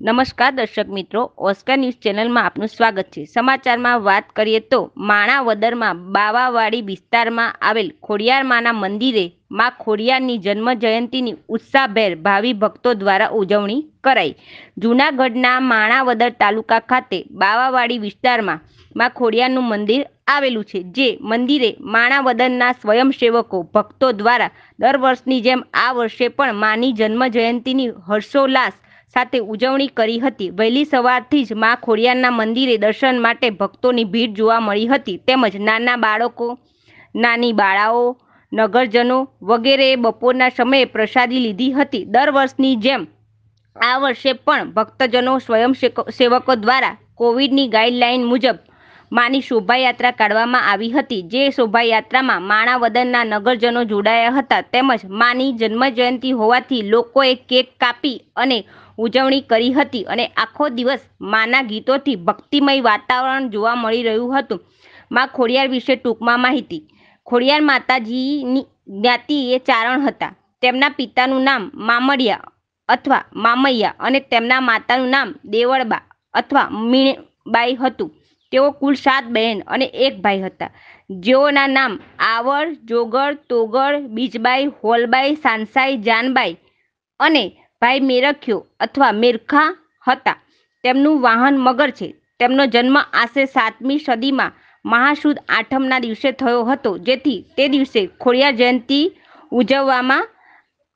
નમસ્કાર દર્શક મિત્રો, ઓસ્કાર ન્યૂઝ ચેનલમાં આપનું સ્વાગત છે. સમાચારમાં વાત કરીએ તો માણાવદરમાં બાવાવાડી વિસ્તારમાં આવેલ ખોડિયારમાના મંદિરે માં ખોડિયારની જન્મ જયંતિની ઉત્સાહભેર ભાવિ ભક્તો દ્વારા ઉજવણી કરાઈ. જૂનાગઢના માણાવદર તાલુકા ખાતે બાવાવાડી વિસ્તારમાં માં ખોડિયારનું મંદિર આવેલું છે, જે મંદિરે માણાવદરના સ્વયંસેવકો ભક્તો દ્વારા દર વર્ષની જેમ આ વર્ષે પણ માની જન્મ જયંતિની હર્ષોલ્લાસ સાથે ઉજવણી કરી હતી. વહેલી સવારથી જ મા ખોડિયારના મંદિરે દર્શન માટે ભક્તોની ભીડ જોવા મળી હતી. તેમજ નાના બાળકો, નાની બાળાઓ, નગરજનો વગેરેએ બપોરના સમયે પ્રસાદી લીધી હતી. દર વર્ષની જેમ આ વર્ષે પણ ભક્તજનો સ્વયંસેવકો દ્વારા કોવિડની ગાઈડલાઈન મુજબ માની શોભાયાત્રા કાઢવામાં આવી હતી. જે શોભાયાત્રામાં માણાવદનના નગરજનો જોડાયા હતા. તેમજ માની જન્મજયંતિ હોવાથી લોકોએ કેક કાપી અને ઉજવણી કરી હતી અને આખો દિવસ માના ગીતોથી ભક્તિમય વાતાવરણ જોવા મળી રહ્યું હતું. મા ખોડિયાર વિશે ટૂંકમાં માહિતી. ખોડિયાર માતાજીની જ્ઞાતિ એ ચારણ હતા. તેમના પિતાનું નામ મામડિયા અથવા મામૈયા અને તેમના માતાનું નામ દેવળબા અથવા મીણબાઈ હતું. તેઓ કુલ સાત બહેન અને એક ભાઈ હતા. જેઓના નામ આવર જોગર તોગર બીજબાઈ, હોલબાઈ સાંસાઈ જાનબાઈ અને ભાઈ મેરખ્યો અથવા મેરખા હતા. તેમનું વાહન મગર છે. તેમનો જન્મ આશરે સાતમી સદીમાં મહાસુદ આઠમના દિવસે થયો હતો જેથી તે દિવસે ખોડિયાર જયંતિ ઉજવવામાં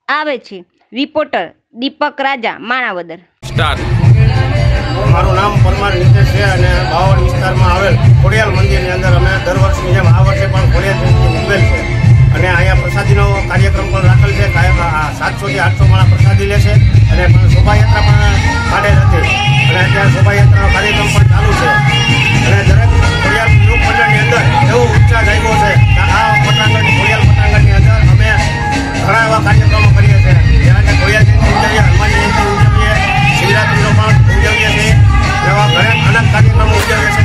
આવે છે. રિપોર્ટર દીપક રાજા માણાવદર. મારું નામ પરમાર નિતેશ છે અને બાવળ સાતસોથી આઠસો માણસ પ્રસાદી લે છે અને શોભાયાત્રા પણ કાઢે હતી. અને અત્યારે શોભાયાત્રાનો કાર્યક્રમ પણ ચાલુ છે. અને દરેક યુવક મંડળની અંદર એવો ઉત્સાહ જાગ્યો છે કે આ પટાંગણ ખોડિયાલ પટાંગણની અંદર અમે ઘણા એવા કાર્યક્રમો કરીએ છીએ. જેના કે ખોડિયાલ જયંતિ ઉજવીએ, હનુમાન જયંતિ ઉજવીએ, શિવરાત્રીનો પણ ઉજવીએ છીએ. એવા ઘણા અનેક કાર્યક્રમો ઉજવીએ છીએ.